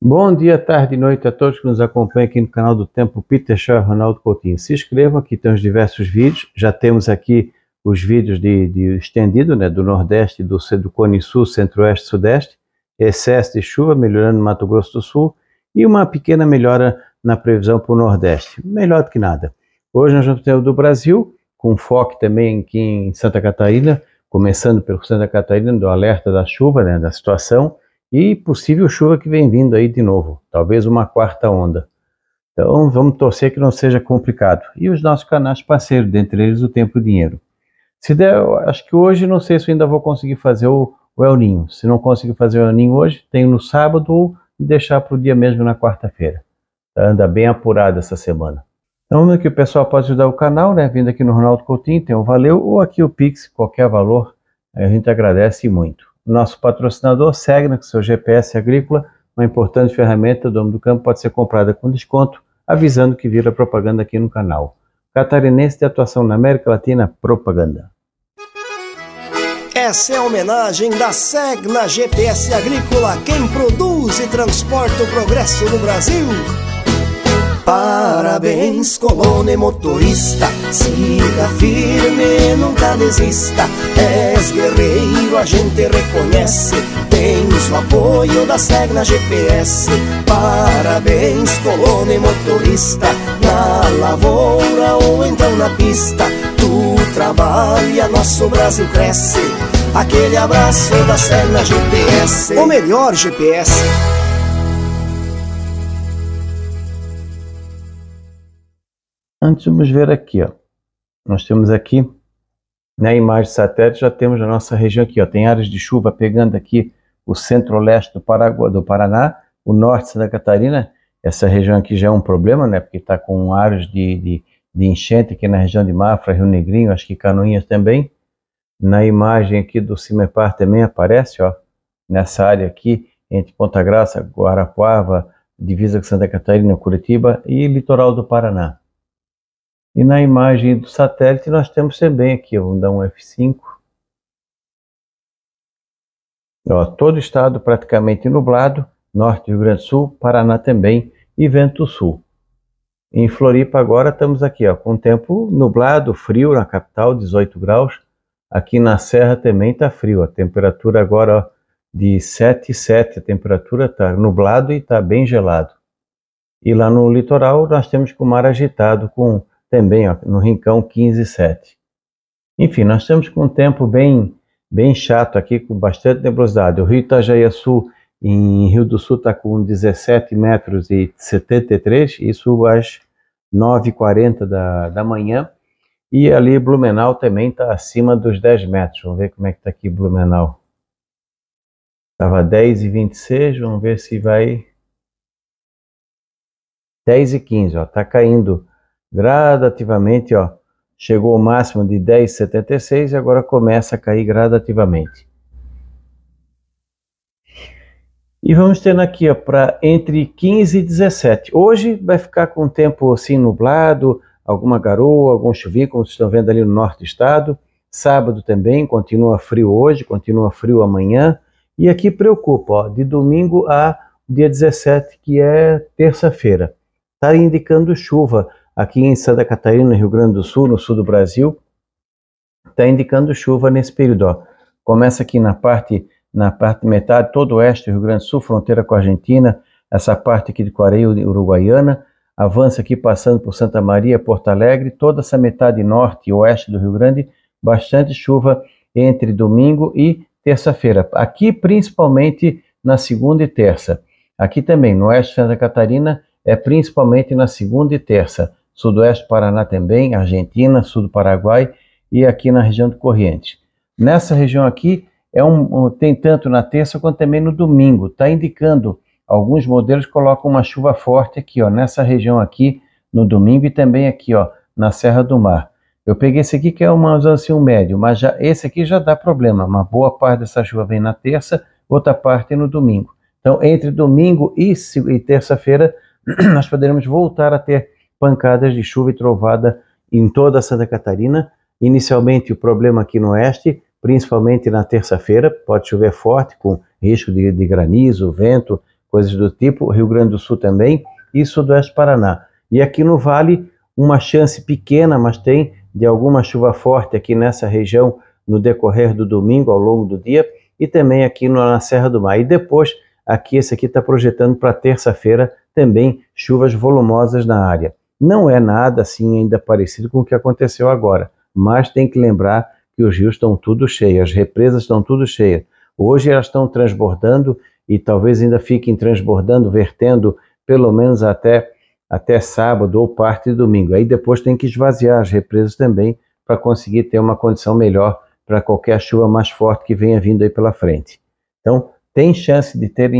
Bom dia, tarde e noite a todos que nos acompanham aqui no canal do Tempo Peter Shaw Ronaldo Coutinho. Se inscrevam, aqui tem os diversos vídeos. Já temos aqui os vídeos de, de estendido, né, do Nordeste, do, do Cone Sul, Centro-Oeste, Sudeste, excesso de chuva, melhorando no Mato Grosso do Sul, e uma pequena melhora na previsão para o Nordeste. Melhor do que nada. Hoje nós vamos ter o do Brasil, com foco também aqui em Santa Catarina, começando pelo Santa Catarina, do alerta da chuva, né, da situação, e possível chuva que vem vindo aí de novo, talvez uma quarta onda. Então vamos torcer que não seja complicado. E os nossos canais parceiros, dentre eles o Tempo e Dinheiro. Se der, acho que hoje não sei se ainda vou conseguir fazer o, o El Ninho. Se não conseguir fazer o El Ninho hoje, tenho no sábado ou deixar para o dia mesmo na quarta-feira. Anda bem apurado essa semana. Então, que o pessoal pode ajudar o canal, né? Vindo aqui no Ronaldo Coutinho, tem o Valeu, ou aqui o Pix, qualquer valor, a gente agradece muito. Nosso patrocinador segue com seu GPS agrícola, uma importante ferramenta do homem do campo pode ser comprada com desconto, avisando que vira propaganda aqui no canal. Catarinense de atuação na América Latina, propaganda. Essa é a homenagem da SEG na GPS Agrícola, quem produz e transporta o progresso no Brasil. Parabéns, colono e motorista, siga firme, nunca desista. És guerreiro, a gente reconhece, tens o apoio da SEG na GPS. Parabéns, colono e motorista, na lavoura ou então na pista. Tu trabalha, nosso Brasil cresce. Aquele abraço da SEG na GPS, o melhor GPS. Antes vamos ver aqui, ó. Nós temos aqui na imagem satélite já temos a nossa região aqui, ó. Tem áreas de chuva pegando aqui o centro-leste do, Paraguai, do Paraná, o norte de Santa Catarina. Essa região aqui já é um problema, né? Porque está com áreas de, de, de, enchente aqui na região de Mafra, Rio Negrinho, acho que Canoinhas também. Na imagem aqui do Cimepar também aparece, ó. Nessa área aqui, entre Ponta Graça, Guarapuava, divisa com Santa Catarina, Curitiba e litoral do Paraná. E na imagem do satélite nós temos também aqui, vamos dar um F5. Ó, todo o estado praticamente nublado, norte do Rio Grande do Sul, Paraná também e vento sul. Em Floripa agora estamos aqui ó, com tempo nublado, frio na capital, 18 graus. Aqui na Serra também está frio, a temperatura agora ó, de 7,7, a temperatura está nublado e está bem gelado. E lá no litoral nós temos com o mar agitado com também ó, no Rincão 15,7. Enfim, nós estamos com um tempo bem, bem chato aqui, com bastante nebulosidade. O rio Itajaiaçu, em Rio do Sul, está com 17 metros e 73, isso às 9h40 da, da manhã. E ali Blumenau também está acima dos 10 metros. Vamos ver como é que está aqui Blumenau. Estava 10 e 26, vamos ver se vai... 10 e 15, ó, está caindo gradativamente, ó, chegou ao máximo de 10,76 e agora começa a cair gradativamente. E vamos tendo aqui para entre 15 e 17. Hoje vai ficar com o tempo assim nublado, alguma garoa, algum chuvinho, como vocês estão vendo ali no norte do estado. Sábado também, continua frio hoje, continua frio amanhã. E aqui preocupa, ó, de domingo a dia 17, que é terça-feira. Está indicando chuva aqui em Santa Catarina, Rio Grande do Sul, no sul do Brasil, está indicando chuva nesse período. Ó. Começa aqui na parte, na parte metade, todo o oeste do Rio Grande do Sul, fronteira com a Argentina, essa parte aqui de Coreia Uruguaiana, avança aqui passando por Santa Maria, Porto Alegre, toda essa metade norte e oeste do Rio Grande, bastante chuva entre domingo e terça-feira. Aqui principalmente na segunda e terça. Aqui também no oeste de Santa Catarina é principalmente na segunda e terça sudoeste do Paraná também, Argentina, sul do Paraguai e aqui na região do Corriente. Nessa região aqui, é um, tem tanto na terça quanto também no domingo. Está indicando, alguns modelos colocam uma chuva forte aqui, ó, nessa região aqui, no domingo e também aqui, ó, na Serra do Mar. Eu peguei esse aqui que é uma, um médio, mas já, esse aqui já dá problema. Uma boa parte dessa chuva vem na terça, outra parte no domingo. Então, entre domingo e, e terça-feira, nós poderemos voltar a ter pancadas de chuva e trovada em toda Santa Catarina. Inicialmente o problema aqui no oeste, principalmente na terça-feira, pode chover forte com risco de, de granizo, vento, coisas do tipo, Rio Grande do Sul também e Sudoeste Paraná. E aqui no Vale, uma chance pequena, mas tem de alguma chuva forte aqui nessa região no decorrer do domingo, ao longo do dia, e também aqui na Serra do Mar. E depois, aqui, esse aqui está projetando para terça-feira também chuvas volumosas na área. Não é nada assim ainda parecido com o que aconteceu agora, mas tem que lembrar que os rios estão tudo cheios, as represas estão tudo cheias. Hoje elas estão transbordando e talvez ainda fiquem transbordando, vertendo pelo menos até, até sábado ou parte de domingo. Aí depois tem que esvaziar as represas também para conseguir ter uma condição melhor para qualquer chuva mais forte que venha vindo aí pela frente. Então, tem chance de ter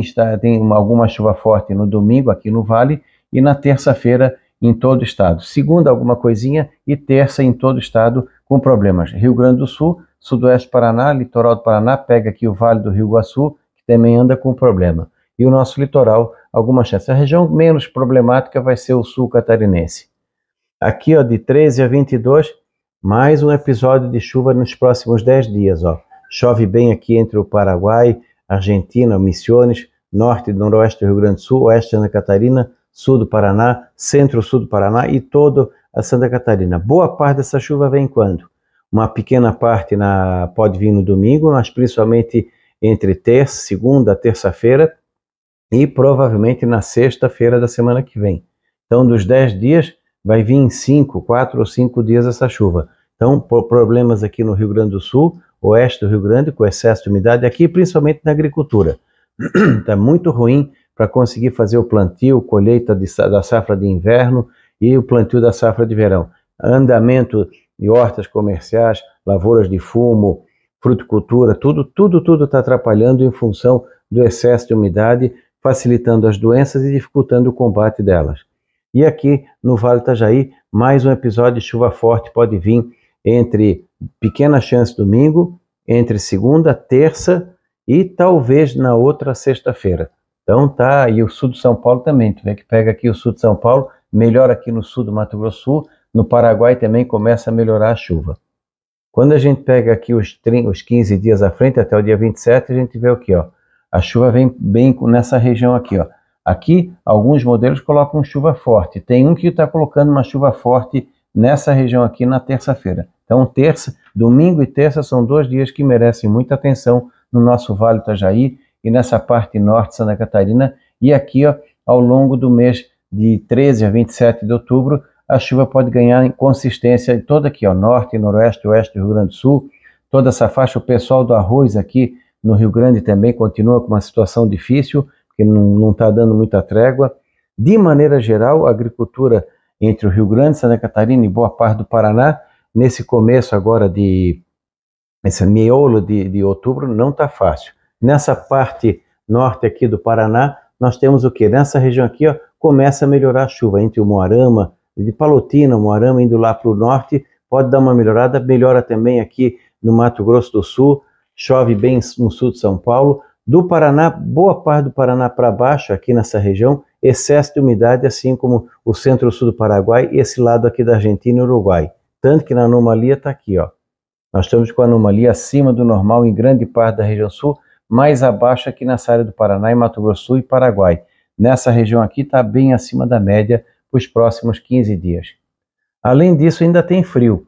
tem alguma chuva forte no domingo aqui no Vale e na terça-feira em todo o estado. Segunda, alguma coisinha e terça em todo o estado com problemas. Rio Grande do Sul, Sudoeste Paraná, litoral do Paraná, pega aqui o Vale do Rio Iguaçu, que também anda com problema. E o nosso litoral, alguma chance. A região menos problemática vai ser o sul catarinense. Aqui, ó, de 13 a 22, mais um episódio de chuva nos próximos 10 dias, ó. Chove bem aqui entre o Paraguai, Argentina, Missões, norte e noroeste do Rio Grande do Sul, oeste de Santa Catarina, sul do Paraná, centro-sul do Paraná e todo a Santa Catarina. Boa parte dessa chuva vem quando? Uma pequena parte na, pode vir no domingo, mas principalmente entre terça, segunda, terça-feira e provavelmente na sexta-feira da semana que vem. Então, dos 10 dias, vai vir em 5, 4 ou 5 dias essa chuva. Então, problemas aqui no Rio Grande do Sul, oeste do Rio Grande, com excesso de umidade, aqui principalmente na agricultura. Está muito ruim para conseguir fazer o plantio, colheita de, da safra de inverno e o plantio da safra de verão. Andamento de hortas comerciais, lavouras de fumo, fruticultura, tudo, tudo, tudo está atrapalhando em função do excesso de umidade, facilitando as doenças e dificultando o combate delas. E aqui no Vale Itajaí, mais um episódio de chuva forte pode vir entre pequena chance domingo, entre segunda, terça e talvez na outra sexta-feira. Então tá, e o sul de São Paulo também, tu vê que pega aqui o sul de São Paulo, melhora aqui no sul do Mato Grosso Sul, no Paraguai também começa a melhorar a chuva. Quando a gente pega aqui os, 30, os 15 dias à frente, até o dia 27, a gente vê o que, ó, a chuva vem bem nessa região aqui, ó. Aqui, alguns modelos colocam chuva forte. Tem um que está colocando uma chuva forte nessa região aqui na terça-feira. Então, terça, domingo e terça são dois dias que merecem muita atenção no nosso Vale Itajaí e nessa parte norte de Santa Catarina. E aqui, ó, ao longo do mês de 13 a 27 de outubro, a chuva pode ganhar em consistência toda aqui, ó, norte, noroeste, oeste do Rio Grande do Sul, toda essa faixa. O pessoal do arroz aqui no Rio Grande também continua com uma situação difícil, que não está dando muita trégua. De maneira geral, a agricultura entre o Rio Grande, Santa Catarina e boa parte do Paraná, nesse começo agora de esse miolo de, de outubro, não está fácil. Nessa parte norte aqui do Paraná, nós temos o que? Nessa região aqui, ó, começa a melhorar a chuva entre o Moarama, de Palotina, Moarama indo lá para o norte, pode dar uma melhorada, melhora também aqui no Mato Grosso do Sul, chove bem no sul de São Paulo. Do Paraná, boa parte do Paraná para baixo, aqui nessa região, excesso de umidade, assim como o centro-sul do Paraguai e esse lado aqui da Argentina e Uruguai. Tanto que na anomalia está aqui, ó. Nós estamos com anomalia acima do normal em grande parte da região sul, mais abaixo aqui nessa área do Paraná, em Mato Grosso e Paraguai. Nessa região aqui está bem acima da média para os próximos 15 dias. Além disso, ainda tem frio.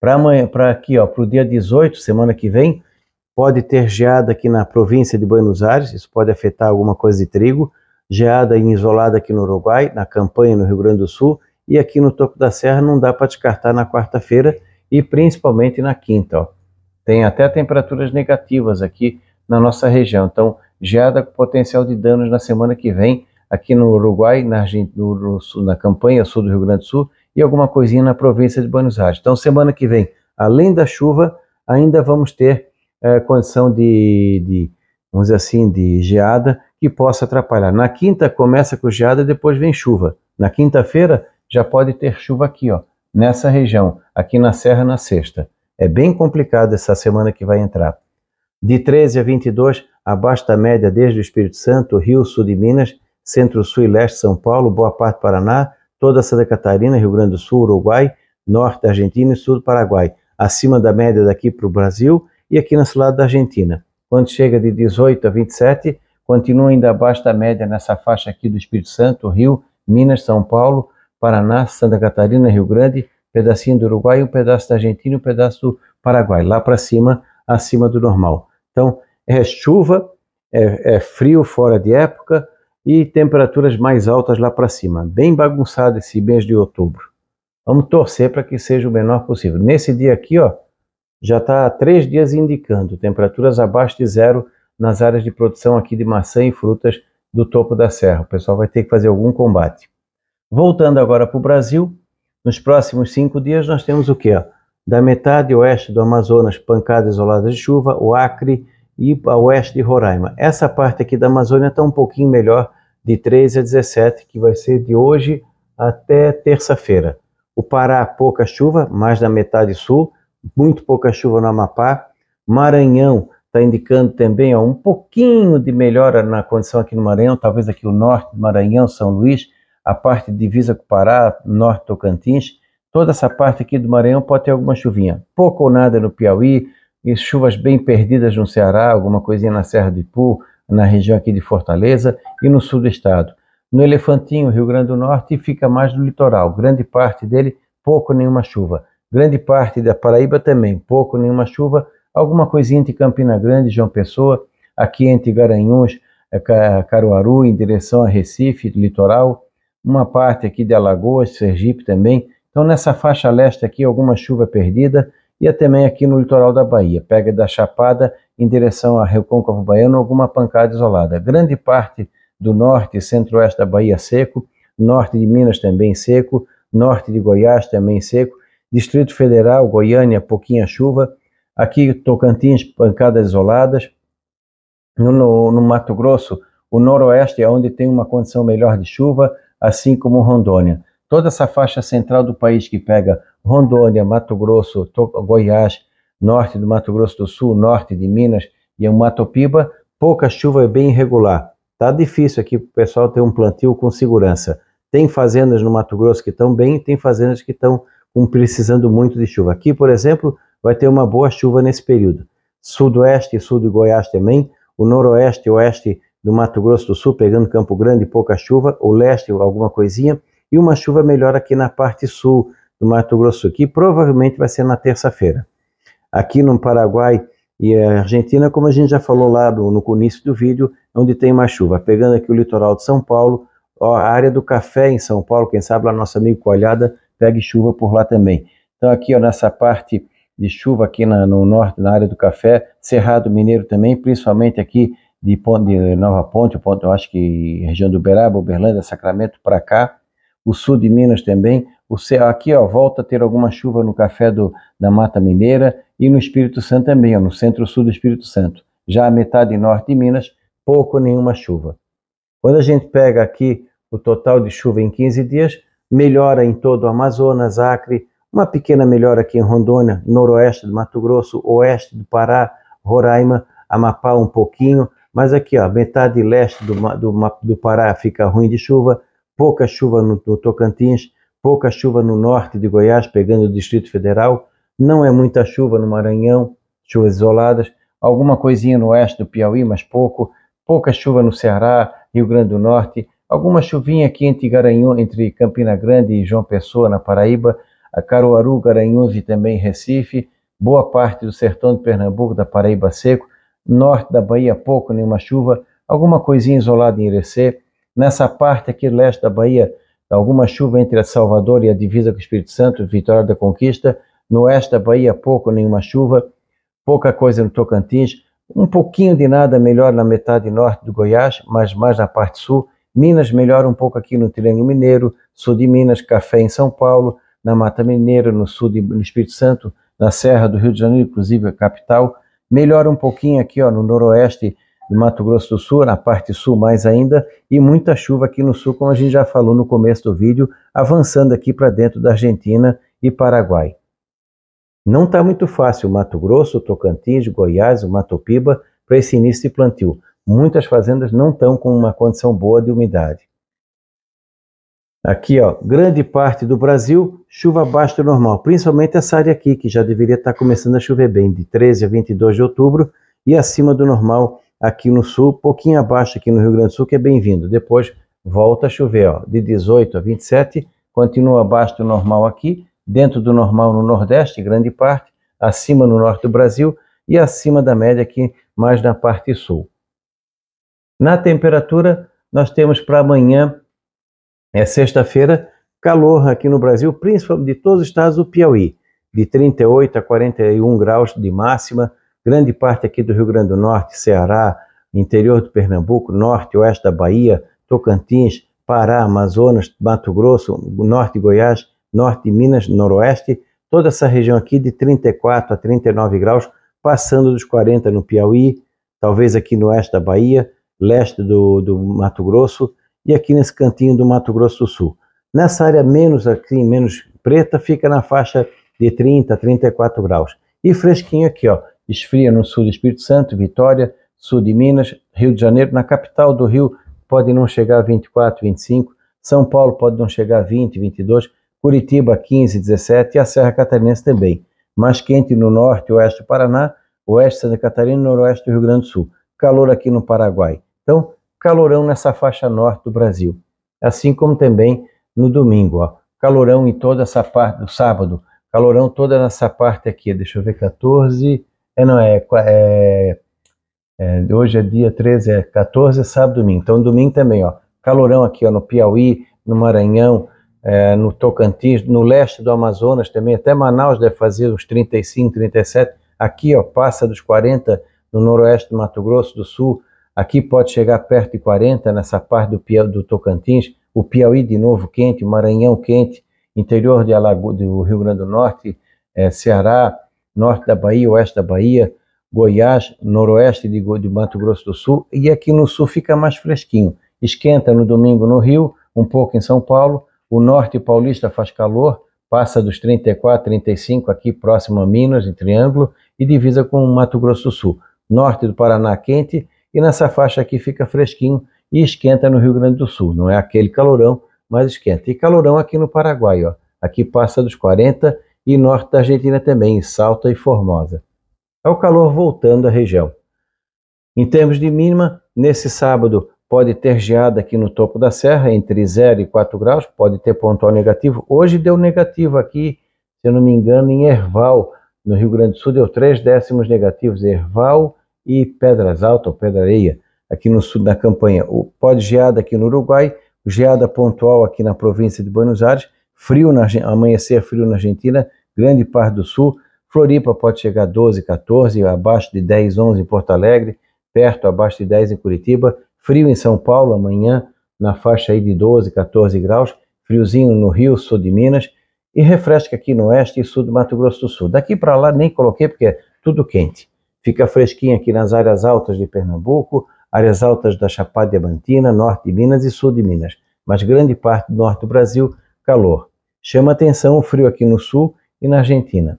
Para aqui, para o dia 18, semana que vem, pode ter geada aqui na província de Buenos Aires, isso pode afetar alguma coisa de trigo, geada isolada aqui no Uruguai, na campanha no Rio Grande do Sul, e aqui no topo da serra não dá para descartar na quarta-feira e principalmente na quinta. Ó. Tem até temperaturas negativas aqui na nossa região. Então, geada com potencial de danos na semana que vem, aqui no Uruguai, na, no, no na campanha sul do Rio Grande do Sul e alguma coisinha na província de Buenos Aires. Então, semana que vem, além da chuva, ainda vamos ter é, condição de, de, vamos dizer assim, de geada que possa atrapalhar. Na quinta começa com geada, depois vem chuva. Na quinta-feira já pode ter chuva aqui, ó, nessa região, aqui na Serra na sexta. É bem complicado essa semana que vai entrar. De 13 a 22, abaixo da média desde o Espírito Santo, Rio, Sul de Minas, Centro-Sul e Leste São Paulo, boa parte do Paraná, toda Santa Catarina, Rio Grande do Sul, Uruguai, Norte da Argentina e Sul do Paraguai. Acima da média daqui para o Brasil e aqui nesse lado da Argentina. Quando chega de 18 a 27, continua ainda abaixo da média nessa faixa aqui do Espírito Santo, Rio, Minas, São Paulo, Paraná, Santa Catarina, Rio Grande, pedacinho do Uruguai, um pedaço da Argentina e um pedaço do Paraguai, lá para cima, acima do normal. Então, é chuva, é, é frio fora de época e temperaturas mais altas lá para cima. Bem bagunçado esse mês de outubro. Vamos torcer para que seja o menor possível. Nesse dia aqui, ó, já está há três dias indicando temperaturas abaixo de zero nas áreas de produção aqui de maçã e frutas do topo da serra. O pessoal vai ter que fazer algum combate. Voltando agora para o Brasil, nos próximos cinco dias nós temos o quê? Da metade oeste do Amazonas, pancadas isoladas de chuva, o Acre e a oeste de Roraima. Essa parte aqui da Amazônia está um pouquinho melhor, de 13 a 17, que vai ser de hoje até terça-feira. O Pará, pouca chuva, mais da metade sul, muito pouca chuva no Amapá. Maranhão está indicando também ó, um pouquinho de melhora na condição aqui no Maranhão, talvez aqui o norte do Maranhão, São Luís, a parte divisa com o Pará, norte Tocantins, toda essa parte aqui do Maranhão pode ter alguma chuvinha. Pouco ou nada no Piauí, e chuvas bem perdidas no Ceará, alguma coisinha na Serra do Ipu, na região aqui de Fortaleza e no sul do estado. No Elefantinho, Rio Grande do Norte, fica mais no litoral, grande parte dele, pouco nenhuma chuva. Grande parte da Paraíba também, pouco nenhuma chuva, alguma coisinha entre Campina Grande João Pessoa, aqui entre Garanhuns, eh, Caruaru, em direção a Recife, litoral, uma parte aqui de Alagoas, Sergipe também. Então, nessa faixa leste aqui, alguma chuva perdida, e também aqui no litoral da Bahia. Pega da Chapada em direção a Rio Côncavo Baiano, alguma pancada isolada. Grande parte do norte e centro-oeste da Bahia seco, norte de Minas também seco, norte de Goiás também seco, Distrito Federal, Goiânia, pouquinha chuva, aqui Tocantins, pancadas isoladas, no, no, no Mato Grosso, o noroeste é onde tem uma condição melhor de chuva, assim como Rondônia. Toda essa faixa central do país que pega Rondônia, Mato Grosso, Goiás, norte do Mato Grosso do Sul, norte de Minas e o Mato Piba, pouca chuva é bem irregular. Tá difícil aqui para o pessoal ter um plantio com segurança. Tem fazendas no Mato Grosso que estão bem, tem fazendas que estão precisando muito de chuva. Aqui, por exemplo, vai ter uma boa chuva nesse período. Sudoeste e sul de Goiás também, o noroeste e oeste do Mato Grosso do Sul, pegando Campo Grande, pouca chuva, o leste, alguma coisinha, e uma chuva melhor aqui na parte sul do Mato Grosso, que provavelmente vai ser na terça-feira. Aqui no Paraguai e Argentina, como a gente já falou lá no, no início do vídeo, onde tem mais chuva. Pegando aqui o litoral de São Paulo, ó, a área do café em São Paulo, quem sabe lá nosso amigo Coalhada pegue chuva por lá também. Então aqui ó, nessa parte de chuva aqui na, no norte, na área do café, Cerrado Mineiro também, principalmente aqui de, Ponte, de Nova Ponte, ponto, eu acho que região do Uberaba, Uberlândia, Sacramento para cá, o sul de Minas também, o céu, aqui ó, volta a ter alguma chuva no café do, da Mata Mineira e no Espírito Santo também, ó, no centro-sul do Espírito Santo. Já a metade norte de Minas, pouco ou nenhuma chuva. Quando a gente pega aqui o total de chuva em 15 dias, melhora em todo o Amazonas, Acre, uma pequena melhora aqui em Rondônia, noroeste do Mato Grosso, oeste do Pará, Roraima, Amapá um pouquinho, mas aqui ó, metade leste do, do, do Pará fica ruim de chuva, pouca chuva no, no Tocantins, pouca chuva no norte de Goiás, pegando o Distrito Federal, não é muita chuva no Maranhão, chuvas isoladas, alguma coisinha no oeste do Piauí, mas pouco, pouca chuva no Ceará, Rio Grande do Norte, alguma chuvinha aqui entre Garanhuns, entre Campina Grande e João Pessoa, na Paraíba, a Caruaru, Garanhuns e também Recife, boa parte do sertão de Pernambuco, da Paraíba seco, norte da Bahia pouco, nenhuma chuva, alguma coisinha isolada em Irecê, nessa parte aqui leste da Bahia, alguma chuva entre Salvador e a divisa com o Espírito Santo, Vitória da Conquista, no oeste da Bahia pouco, nenhuma chuva, pouca coisa no Tocantins, um pouquinho de nada melhor na metade norte do Goiás, mas mais na parte sul, Minas melhora um pouco aqui no Triângulo Mineiro, sul de Minas, café em São Paulo, na Mata Mineira, no sul de, no Espírito Santo, na Serra do Rio de Janeiro, inclusive a capital, melhora um pouquinho aqui ó, no noroeste de Mato Grosso do Sul, na parte sul mais ainda, e muita chuva aqui no sul, como a gente já falou no começo do vídeo, avançando aqui para dentro da Argentina e Paraguai. Não está muito fácil o Mato Grosso, Tocantins, Goiás, o Mato Piba para esse início de plantio. Muitas fazendas não estão com uma condição boa de umidade. Aqui, ó, grande parte do Brasil, chuva abaixo do normal, principalmente essa área aqui, que já deveria estar tá começando a chover bem, de 13 a 22 de outubro, e acima do normal aqui no sul, pouquinho abaixo aqui no Rio Grande do Sul, que é bem-vindo. Depois volta a chover, ó, de 18 a 27, continua abaixo do normal aqui, dentro do normal no Nordeste, grande parte, acima no Norte do Brasil e acima da média aqui mais na parte sul. Na temperatura, nós temos para amanhã, é sexta-feira, calor aqui no Brasil, principalmente de todos os estados do Piauí, de 38 a 41 graus de máxima, grande parte aqui do Rio Grande do Norte, Ceará, interior do Pernambuco, norte oeste da Bahia, Tocantins, Pará, Amazonas, Mato Grosso, norte de Goiás, norte de Minas, noroeste, toda essa região aqui de 34 a 39 graus, passando dos 40 no Piauí, talvez aqui no oeste da Bahia, leste do, do Mato Grosso e aqui nesse cantinho do Mato Grosso do Sul. Nessa área menos aqui, menos preta, fica na faixa de 30 a 34 graus. E fresquinho aqui, ó, esfria no sul do Espírito Santo, Vitória, sul de Minas, Rio de Janeiro, na capital do Rio pode não chegar a 24, 25, São Paulo pode não chegar a 20, 22, Curitiba 15, 17 e a Serra Catarinense também. Mais quente no norte oeste do Paraná, oeste Santa Catarina e noroeste do Rio Grande do Sul. Calor aqui no Paraguai. Então, calorão nessa faixa norte do Brasil. Assim como também no domingo, ó. Calorão em toda essa parte do sábado. Calorão toda nessa parte aqui. Deixa eu ver, 14. É, não, é, é, é hoje é dia 13, é 14, é sábado domingo. Então, domingo também, ó. Calorão aqui, ó, no Piauí, no Maranhão, é, no Tocantins, no leste do Amazonas também, até Manaus deve fazer uns 35, 37. Aqui, ó, passa dos 40 no noroeste do Mato Grosso do Sul. Aqui pode chegar perto de 40 nessa parte do, do Tocantins. O Piauí de novo quente, Maranhão quente, interior de Alago, do Rio Grande do Norte, é, Ceará, norte da Bahia, oeste da Bahia, Goiás, noroeste de, de Mato Grosso do Sul. E aqui no sul fica mais fresquinho. Esquenta no domingo no Rio, um pouco em São Paulo o norte paulista faz calor, passa dos 34, 35 aqui próximo a Minas, em Triângulo, e divisa com Mato Grosso do Sul. Norte do Paraná quente e nessa faixa aqui fica fresquinho e esquenta no Rio Grande do Sul. Não é aquele calorão, mas esquenta. E calorão aqui no Paraguai, ó. Aqui passa dos 40 e norte da Argentina também, em Salta e Formosa. É o calor voltando à região. Em termos de mínima, nesse sábado pode ter geada aqui no topo da serra, entre 0 e 4 graus, pode ter pontual negativo. Hoje deu negativo aqui, se eu não me engano, em Erval, no Rio Grande do Sul, deu 3 décimos negativos, Erval e Pedras Altas, ou Pedra Areia, aqui no sul da campanha. Pode geada aqui no Uruguai, geada pontual aqui na província de Buenos Aires, frio na amanhecer frio na Argentina, grande parte do sul, Floripa pode chegar a 12, 14, abaixo de 10, 11 em Porto Alegre, perto abaixo de 10 em Curitiba, Frio em São Paulo amanhã, na faixa aí de 12, 14 graus. Friozinho no Rio, sul de Minas. E refresca aqui no oeste e sul do Mato Grosso do Sul. Daqui para lá nem coloquei porque é tudo quente. Fica fresquinho aqui nas áreas altas de Pernambuco, áreas altas da Chapada Diamantina, norte de Minas e sul de Minas. Mas grande parte do norte do Brasil, calor. Chama atenção o frio aqui no sul e na Argentina.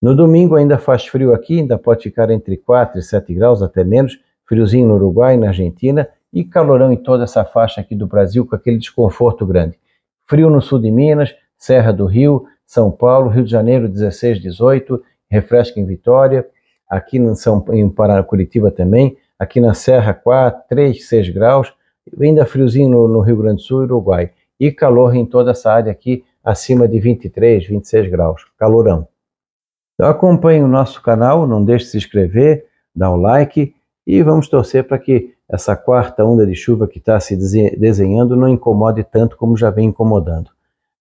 No domingo ainda faz frio aqui, ainda pode ficar entre 4 e 7 graus, até menos, friozinho no Uruguai, na Argentina e calorão em toda essa faixa aqui do Brasil com aquele desconforto grande. Frio no sul de Minas, Serra do Rio, São Paulo, Rio de Janeiro 16, 18, refresca em Vitória, aqui em, São, em Paraná, Curitiba também, aqui na Serra 4, 3, 6 graus, ainda friozinho no, no Rio Grande do Sul e Uruguai. E calor em toda essa área aqui, acima de 23, 26 graus. Calorão. Então acompanhe o nosso canal, não deixe de se inscrever, dar o like e vamos torcer para que essa quarta onda de chuva que está se desenhando não incomode tanto como já vem incomodando.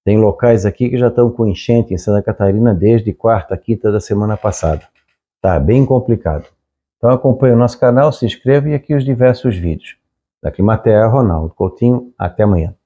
Tem locais aqui que já estão com enchente em Santa Catarina desde quarta, quinta da semana passada. Tá bem complicado. Então acompanhe o nosso canal, se inscreva e aqui os diversos vídeos. Da Climatea, Ronaldo Coutinho. Até amanhã.